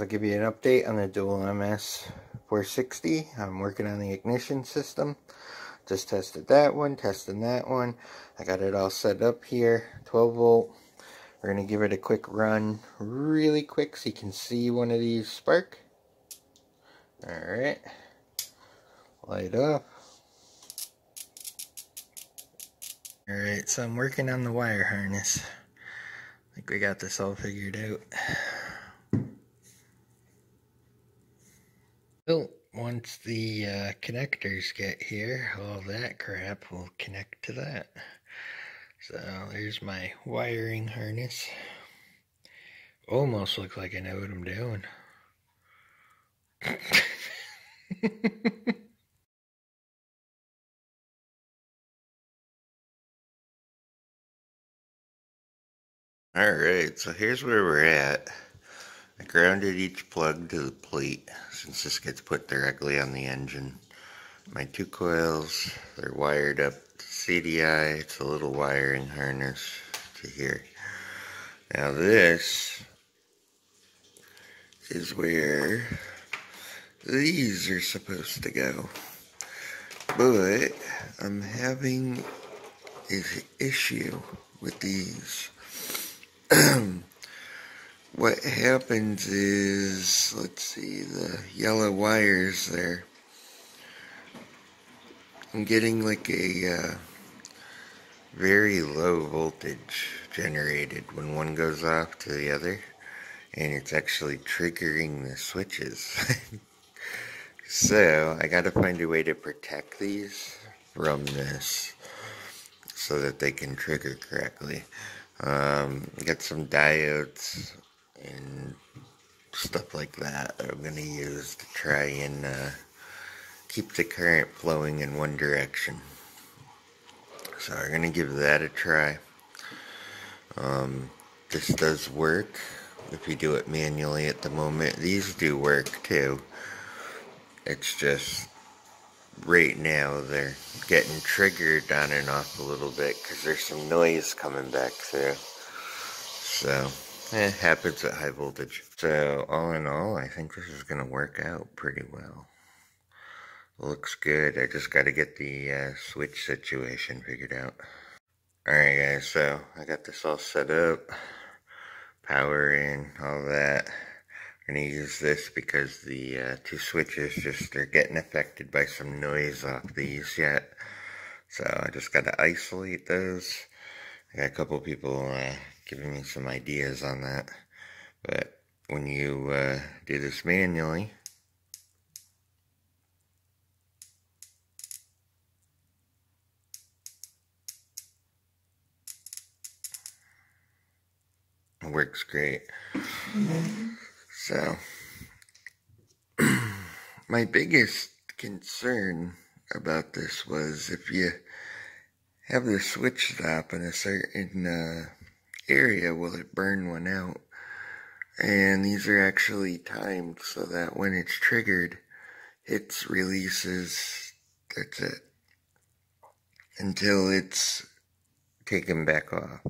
I'll give you an update on the dual MS 460. I'm working on the ignition system. Just tested that one, testing that one. I got it all set up here, 12 volt. We're going to give it a quick run, really quick, so you can see one of these spark. Alright. Light up. Alright, so I'm working on the wire harness. I think we got this all figured out. Well, once the uh, connectors get here, all that crap will connect to that. So there's my wiring harness. Almost looks like I know what I'm doing. Alright, so here's where we're at. I grounded each plug to the plate since this gets put directly on the engine. My two coils, they're wired up to CDI. It's a little wiring harness to here. Now this is where these are supposed to go. But I'm having an issue with these. what happens is, let's see, the yellow wires there. I'm getting like a uh, very low voltage generated when one goes off to the other. And it's actually triggering the switches. so, I gotta find a way to protect these from this so that they can trigger correctly. Um, get some diodes and stuff like that I'm going to use to try and uh, keep the current flowing in one direction. So I'm going to give that a try. Um, this does work if you do it manually at the moment. These do work too. It's just right now they're getting triggered on and off a little bit because there's some noise coming back through. So it happens at high voltage. So all in all, I think this is going to work out pretty well. Looks good. I just got to get the uh, switch situation figured out. Alright guys, so I got this all set up. Power in, all that. I'm going to use this because the uh, two switches just are getting affected by some noise off these yet. So I just got to isolate those. I got a couple people uh, giving me some ideas on that. But when you uh, do this manually, it works great. So, my biggest concern about this was if you have the switch stop in a certain uh, area, will it burn one out? And these are actually timed so that when it's triggered, it releases, that's it, until it's taken back off.